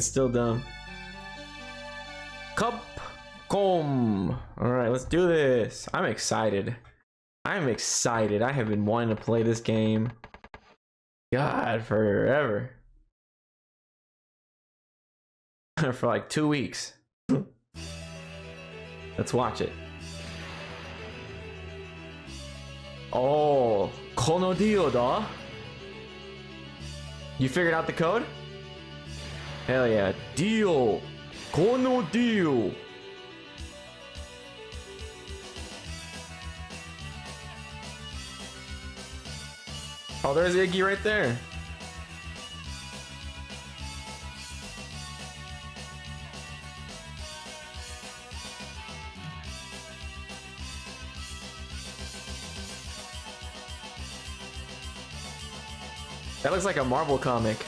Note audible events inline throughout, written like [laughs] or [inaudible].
It's still dumb. Capcom. All right, let's do this. I'm excited. I'm excited. I have been wanting to play this game. God, forever. [laughs] For like two weeks. [laughs] Let's watch it. Oh, kono dio da. You figured out the code? Hell yeah. Dio. Kono dio. Oh, there's Iggy right there. That looks like a Marvel comic.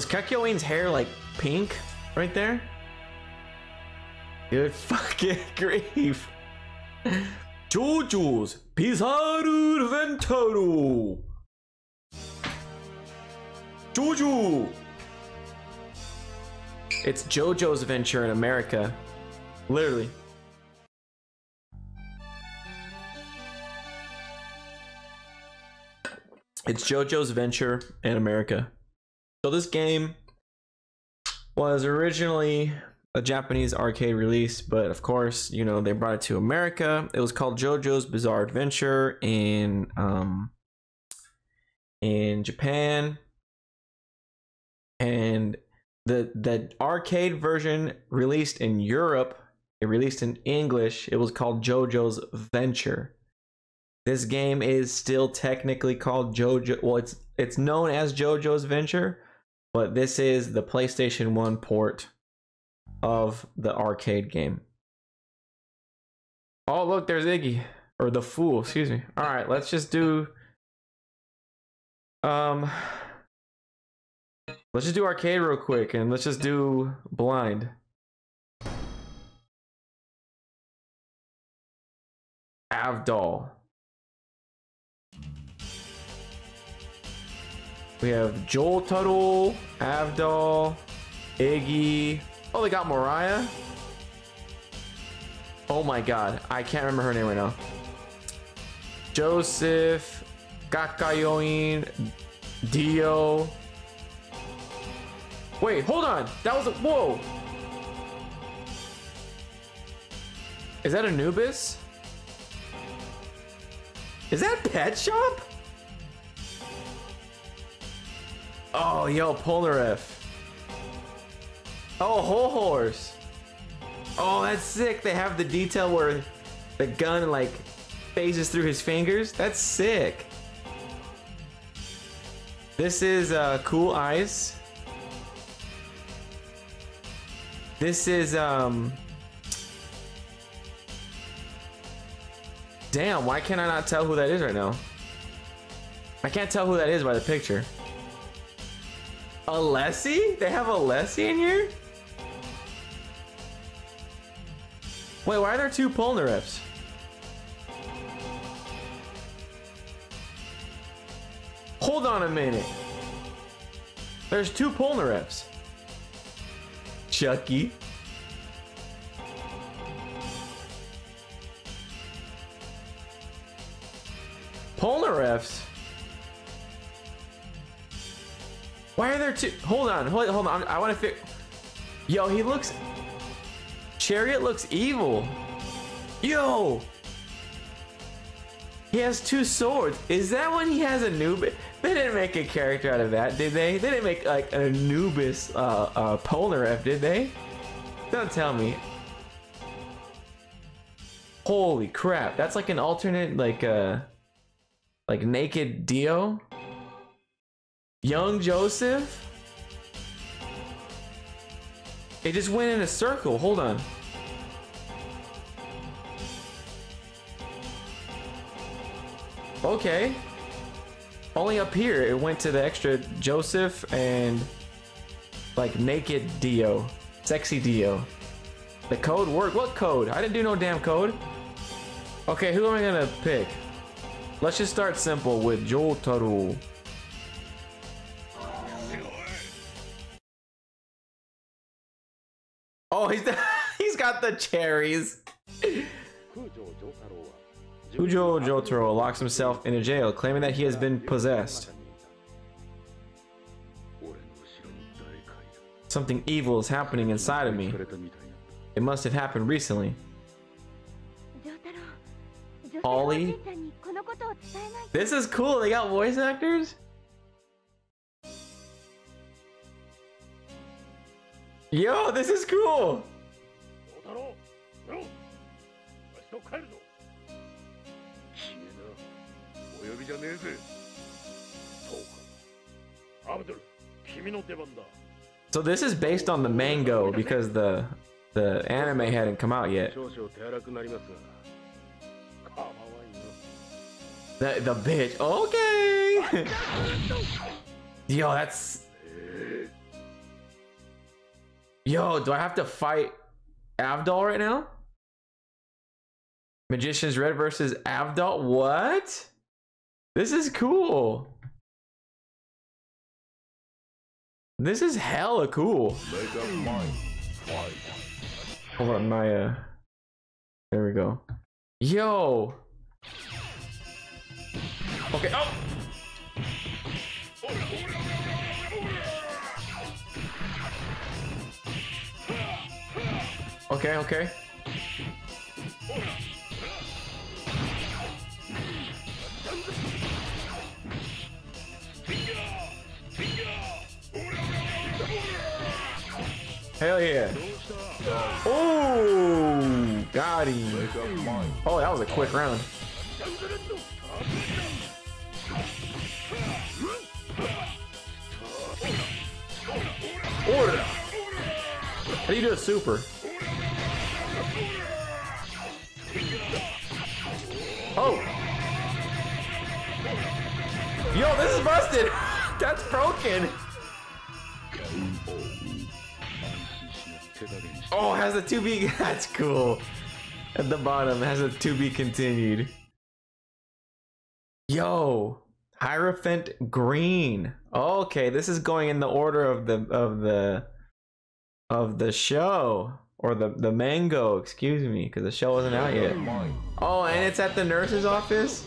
Was Kakyoin's hair like pink right there? Good [laughs] fucking grief. JoJo's Bizarre Adventure. JoJo. It's JoJo's Adventure in America. Literally. It's JoJo's Adventure in America. So this game was originally a Japanese arcade release, but of course, you know, they brought it to America. It was called JoJo's Bizarre Adventure in um in Japan. And the the arcade version released in Europe, it released in English, it was called JoJo's Venture. This game is still technically called JoJo. Well, it's it's known as JoJo's Venture, but this is the PlayStation 1 port of the arcade game. Oh, look, there's Iggy or the Fool, excuse me. All right, let's just do um let's just do arcade real quick and let's just do blind. Avdol. We have Joel Tuttle, Avdol, Iggy. Oh, they got Mariah. Oh my god, I can't remember her name right now. Joseph, Kakyoin, Dio. Wait, hold on. That was a whoa. Is that Anubis? Is that Pet Shop? Oh, yo, Polnareff. Oh, Hol Horse. Oh, that's sick. They have the detail where the gun like phases through his fingers. That's sick. This is uh, Cool Ice. This is um. Damn, why can I not tell who that is right now? I can't tell who that is by the picture. Alessi? They have Alessi in here? Wait, why are there two Polnareffs? Hold on a minute. There's two Polnareffs. Chucky. Polnareffs? Why are there two? Hold on, hold, hold on. I want to fix. Yo, he looks. Chariot looks evil. Yo. He has two swords. Is that when he has Anubis? They didn't make a character out of that, did they? They didn't make like an Anubis uh, uh, did they? Don't tell me. Holy crap! That's like an alternate, like uh, like naked Dio. Young Joseph? It just went in a circle. Hold on. Okay. Only up here it went to the extra Joseph and like naked Dio. Sexy Dio. The code worked. What code? I didn't do no damn code. Okay, who am I gonna pick? Let's just start simple with Jotaro. Oh, he's [laughs] he's got the cherries. Kujo Jotaro locks himself in a jail, claiming that he has been possessed. Something evil is happening inside of me. It must have happened recently. Ollie? This is cool. They got voice actors? Yo, this is cool! So this is based on the mango because the the anime hadn't come out yet. The, the bitch. Okay. [laughs] Yo, that's Yo, do I have to fight Avdol right now? Magician's Red versus Avdol? What? This is cool. This is hella cool. Hold on, my uh there we go. Yo. Okay, oh Okay, okay. Hell yeah. Oh, got him. Oh, that was a quick round. Order. How do you do a super? Oh. Yo, this is busted. [laughs] That's broken. Oh, has a to be. That's cool. At the bottom has a to be continued. Yo, Hierophant Green. Okay, this is going in the order of the of the of the show or the the mango. Excuse me, because the show wasn't out yet. Oh, and it's at the nurse's office.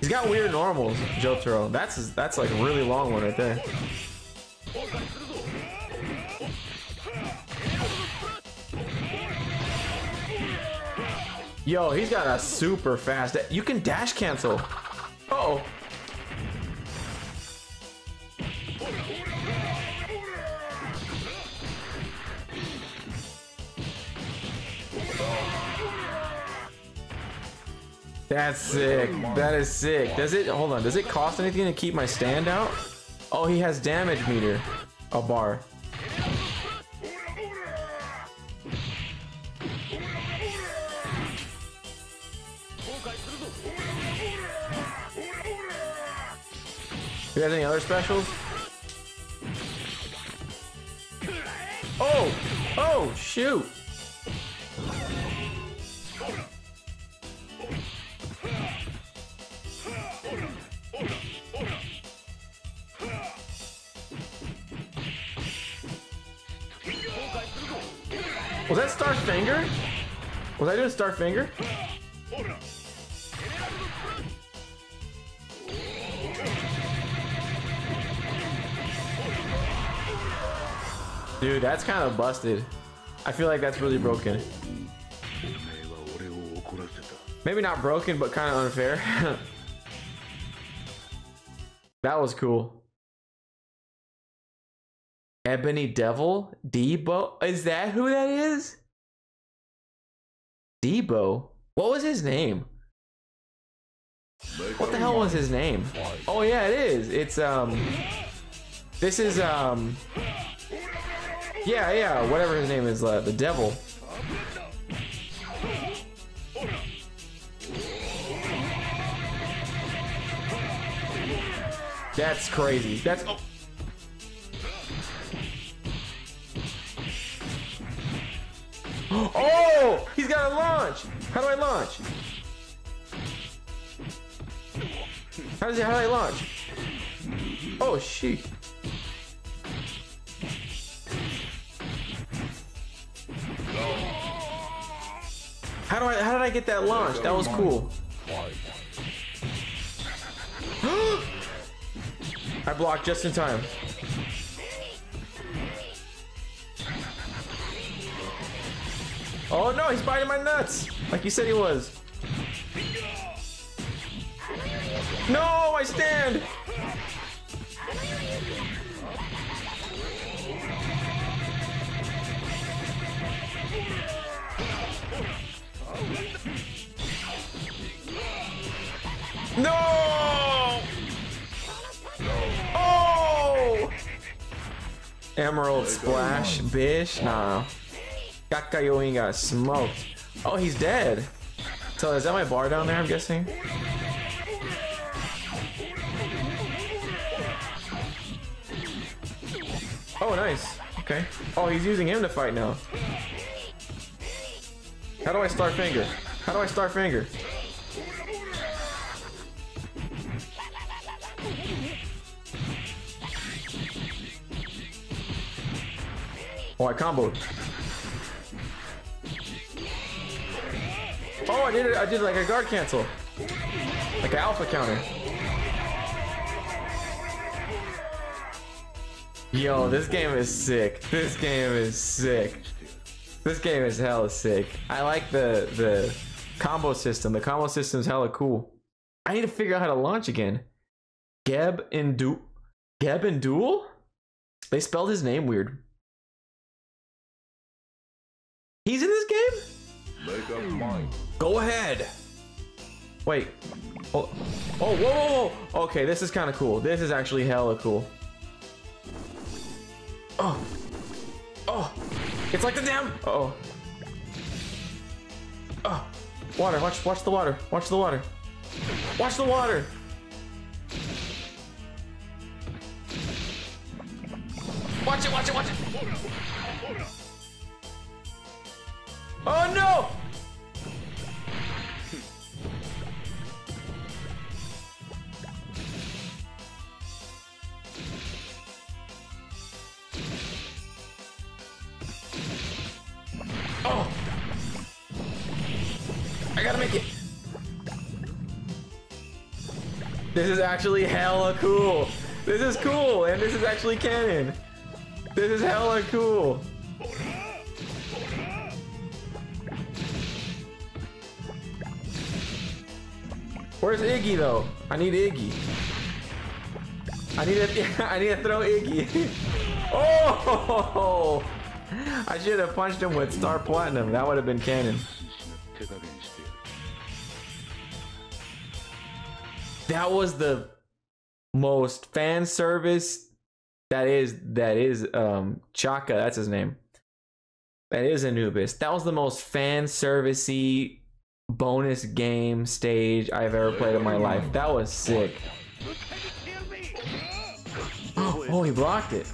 He's got weird normals, Jotaro. That's that's like a really long one right there. Yo, he's got a super fast. You can dash cancel. Uh oh. That's sick. That is sick. Does it, hold on, does it cost anything to keep my stand out? Oh, he has damage meter. A bar. You guys any other specials? Oh! Oh, shoot! Starfinger? Was I doing Starfinger? Dude, that's kind of busted. I feel like that's really broken. Maybe not broken, but kind of unfair. [laughs] that was cool. Ebony Devil? Debo? Is that who that is? Debo? What was his name? What the hell was his name? Oh yeah, it is. It's um This is um Yeah, yeah, whatever his name is, uh, the devil. That's crazy. That's oh. [gasps] Oh! He's got a launch! How do I launch? How does it, how do I launch? Oh, shit. How do I, how did I get that launch? That was cool. [gasps] I blocked just in time. Oh no, he's biting my nuts! Like you said he was. No, I stand! No! Oh! Emerald splash, bish. Nah. Kakyoin got smoked. Oh, he's dead. So is that my bar down there? I'm guessing. Oh, nice. Okay. Oh, he's using him to fight now. How do I star finger? How do I star finger? Oh, I comboed. Oh, I did it. I did like a guard cancel. Like an alpha counter. Yo, this game is sick. This game is sick. This game is hella sick. I like the the combo system. The combo system is hella cool. I need to figure out how to launch again. Geb and Du Geb and Duel? They spelled his name weird. He's in Go ahead. Wait. Oh, oh, whoa, whoa, whoa. Okay, this is kind of cool. This is actually hella cool. Oh. Oh. It's like the dam. Uh oh. Oh. Water. Watch. Watch the water. Watch the water. Watch the water. Watch it. Watch it. Watch it. Oh no! Actually hella cool. This is cool, and this is actually canon. This is hella cool. Where's Iggy though? I need Iggy. I need to [laughs] I need to throw Iggy. [laughs] oh! [laughs] I should have punched him with Star Platinum. That would have been canon. That was the most fan service that is that is um Chaka, that's his name. That is Anubis. That was the most fan servicey bonus game stage I've ever played in my life. That was sick. Oh, he blocked it.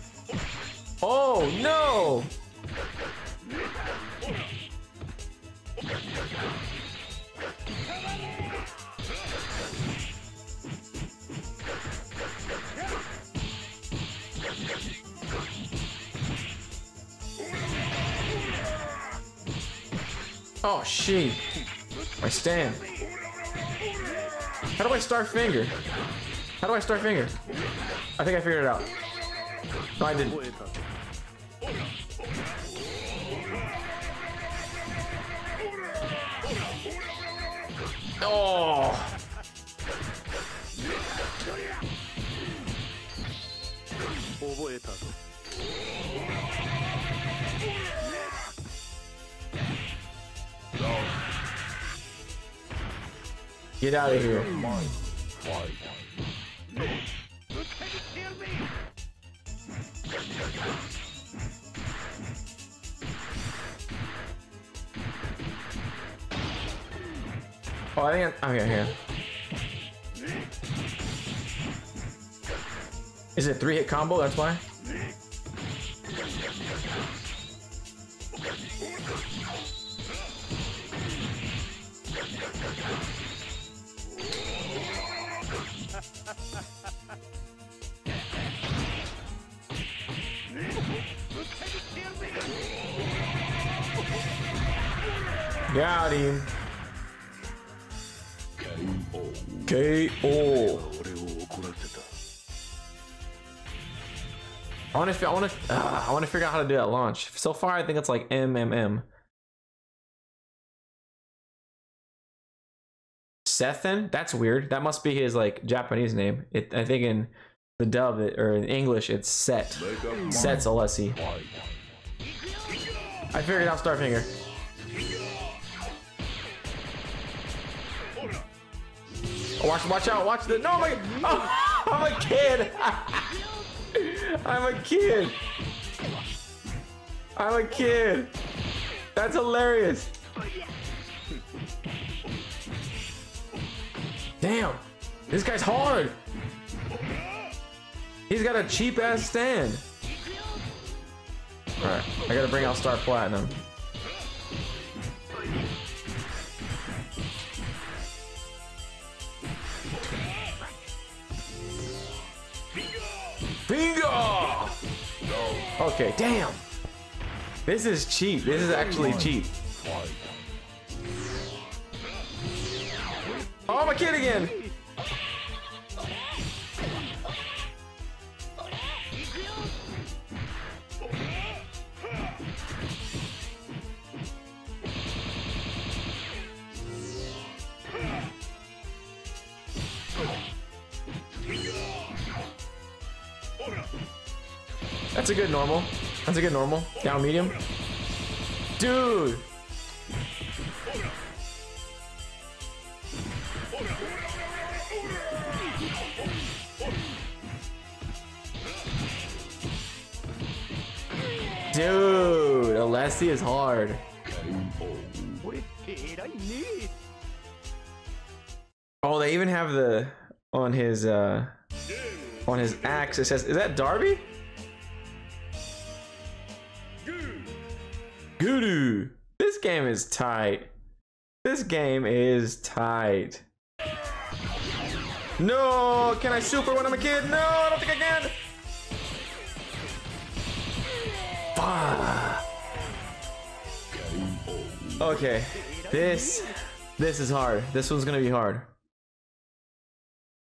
Oh no! Oh, shit. My stand. How do I star finger? How do I star finger? I think I figured it out. No, I didn't. Oh! Get out of here. Oh, I think I'm, okay, here. Is it three hit combo? That's why. Got him. KO. I want to. I want to. Uh, ah, I want to figure out how to do that launch. So far, I think it's like MMM. Sethan? That's weird. That must be his like Japanese name. It, I think in the dub it, or in English it's Set. Set's Alessi. I figured out Starfinger. Oh, watch! Watch out! Watch the. No, my. Oh, I'm a kid. [laughs] I'm a kid. I'm a kid. That's hilarious. Damn. This guy's hard. He's got a cheap ass stand. Alright, I gotta bring out Star Platinum. Bingo! Okay, damn. This is cheap. This is actually cheap. Oh, I'm kid again. That's a good normal. That's a good normal. Down medium. Dude! Dude, Alessi is hard. Oh, they even have the on his uh on his axe. It says, "Is that Darby?" This game is tight. This game is tight. No, can I super when I'm a kid? No, I don't think I can. Okay, this this is hard. This one's gonna be hard.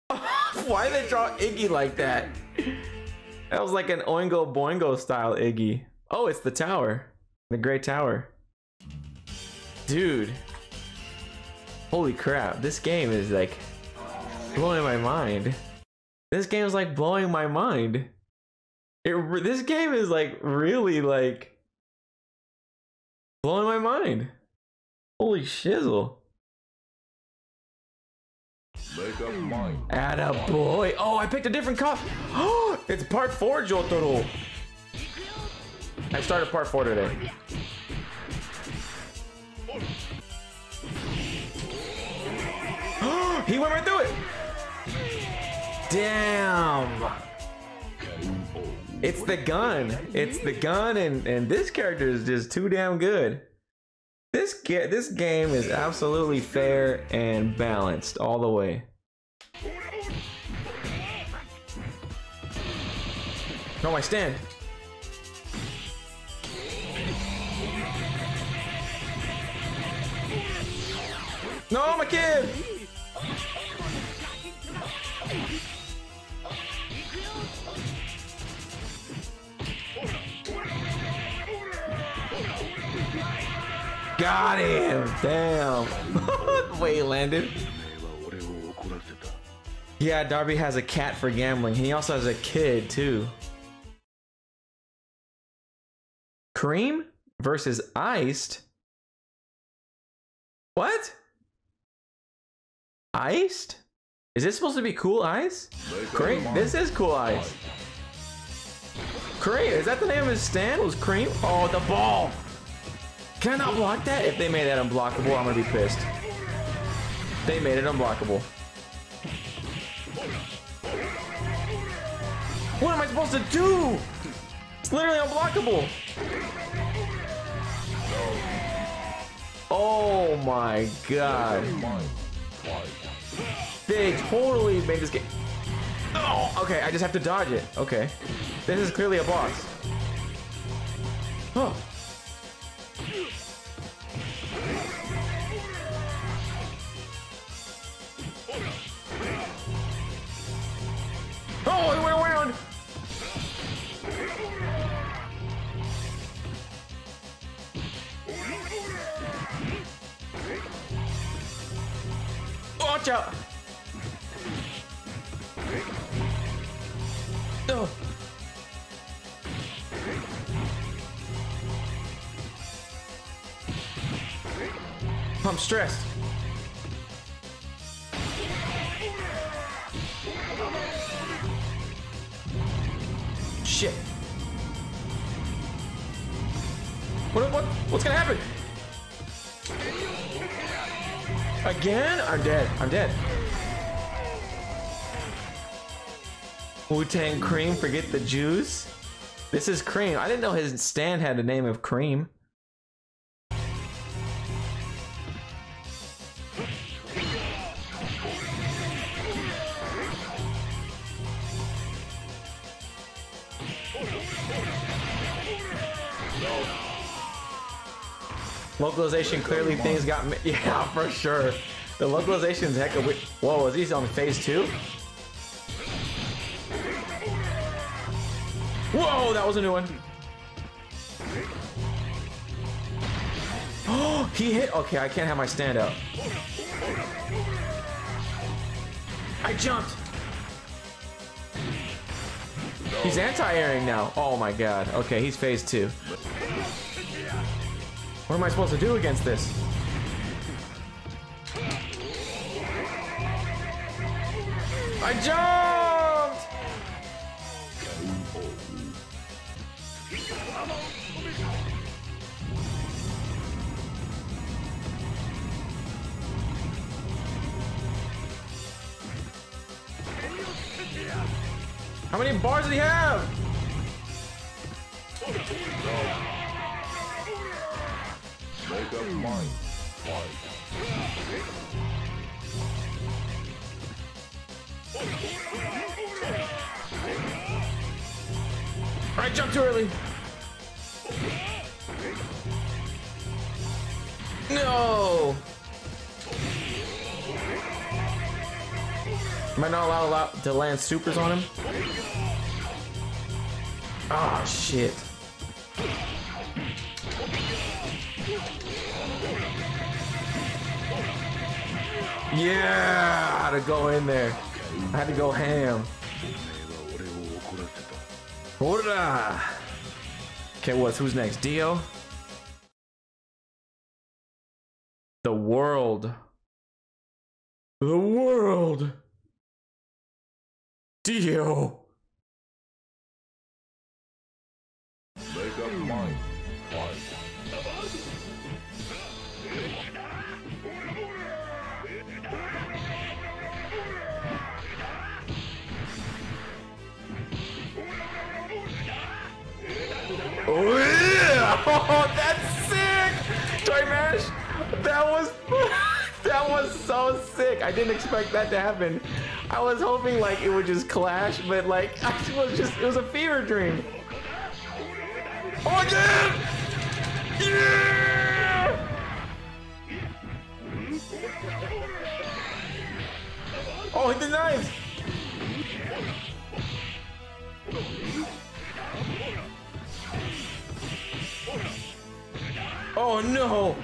[laughs] Why did they draw Iggy like that? That was like an Oingo Boingo style Iggy. Oh, it's the tower. The Great Tower. Dude. Holy crap. This game is like blowing my mind. This game is like blowing my mind. It, this game is like really like blowing my mind. Holy shizzle. Make up Atta boy. Oh, I picked a different cop. Oh, [gasps] it's part four, Jotaro. I started part four today. [gasps] he went right through it. Damn. It's the gun. It's the gun, and and this character is just too damn good. This ga- this game is absolutely fair and balanced all the way. No, my stand. No, my kid! Got him! Damn! [laughs] Way he landed. Yeah, Darby has a cat for gambling. He also has a kid, too. Cream versus Iced? What? Iced? Is this supposed to be cool ice? Great. This is cool ice. Cream. Is that the name of his stand? Was Cream? Oh, the ball. Can I not block that? If they made that unblockable, I'm gonna be pissed. They made it unblockable. What am I supposed to do? It's literally unblockable. Oh my god. They totally made this game. Oh, okay, I just have to dodge it. Okay. This is clearly a boss. Oh. Oh, it went around! Watch out! Oh. I'm stressed. Shit. What, what, what's gonna happen? Again? I'm dead. I'm dead. Wu-Tang Cream, forget the Jews. This is Cream. I didn't know his stand had the name of Cream. Localization clearly things got [laughs] yeah for sure. The localization's heck of. Whoa, is he on phase two? Whoa, that was a new one. Oh, [gasps] he hit. Okay, I can't have my stand out. I jumped. He's anti-airing now. Oh my god. Okay, he's phase two. What am I supposed to do against this? I jumped! How many bars did he have? Make up. Fight. I jumped too early. No. Am I not allowed, to land supers on him? Ah, shit. Yeah, I had to go in there. I had to go ham. Okay, what's who's next? Dio? The world. The world. Dio. Make up mind. Oh, that's sick! Toy Mash! That was that was so sick. I didn't expect that to happen. I was hoping like it would just clash, but like [laughs] it was just it was a fever dream. Oh again! Yeah! Oh, hit the knives! Oh no!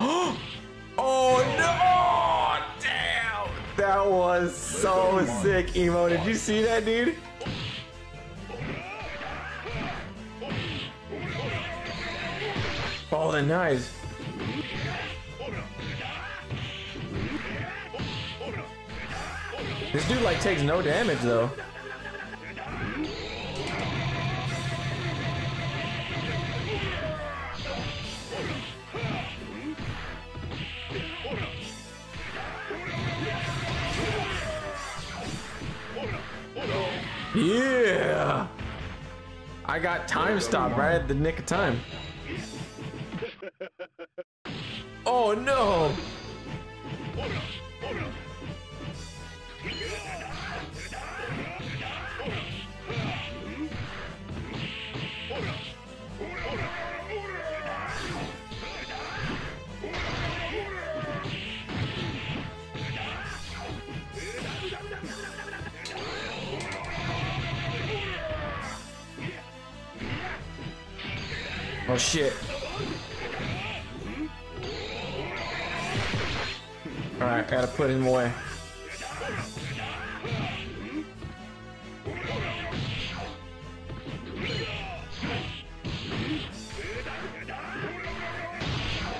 [gasps] oh no! Damn! That was so sick, Emo. Did you see that, dude? Oh, the knives. This dude like takes no damage though. Yeah. I got time stopped right at the nick of time. [laughs] Oh no!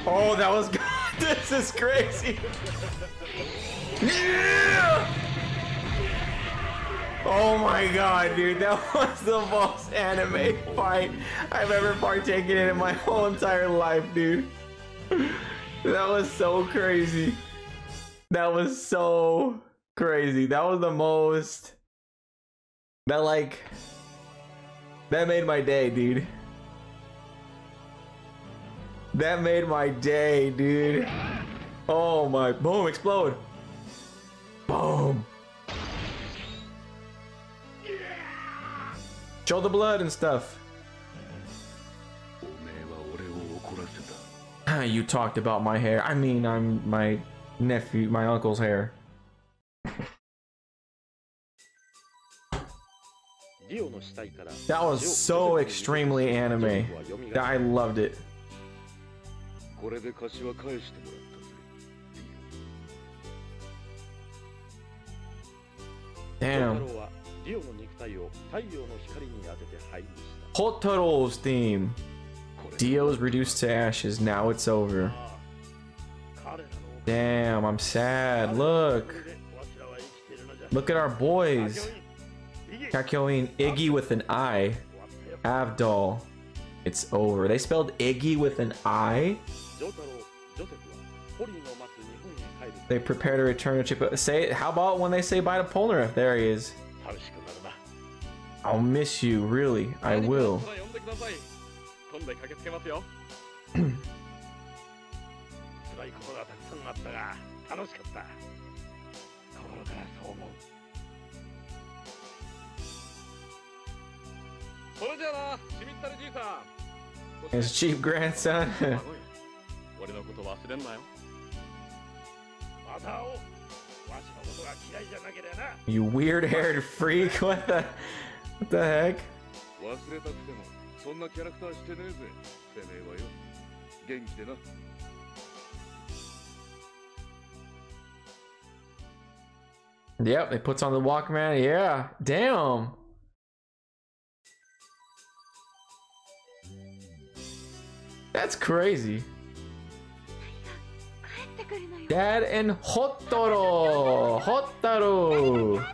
Oh, that was good. [laughs] this is crazy. Yeah! Oh my god, dude, that [laughs] was the most anime fight I've ever partaken in in my [laughs] whole entire life, dude. That was so crazy. That was so crazy. That was the most. That, like. That made my day, dude. That made my day, dude. Oh my, boom, explode. Boom. Show the blood and stuff. [laughs] you talked about my hair. I mean, I'm my nephew, my uncle's hair. That was so extremely anime. I loved it. これで貸しは返してもらったぜ Damn. 太郎はリオの肉体を太陽の光に当てて灰にした Hotaro's theme. これ Dio's reduced to ashes. Now it's over. ああ彼らの Damn, I'm sad. Look. わしらは生きているのじゃ Look at our boys. カキョイン Kakyoin Iggy with an I. 終わったよ Avdol. It's over. They spelled Iggy with an I. They prepare to return to Chipo. Say, how about when they say bye to Polnareff? There he is. I'll miss you, really. I will. [clears throat] It's cheap grandson. [laughs] 孫よ俺のこと忘れんなよまた会おうわしのことが嫌いじゃなければな you weird haired freak. [laughs] What the, what the heck? 忘れたくてもそんなキャラクターしてねえぜてめえはよ元気でな Yep, they puts on the Walkman. Yeah, damn. That's crazy. Dad and Hotaro. Hotaro.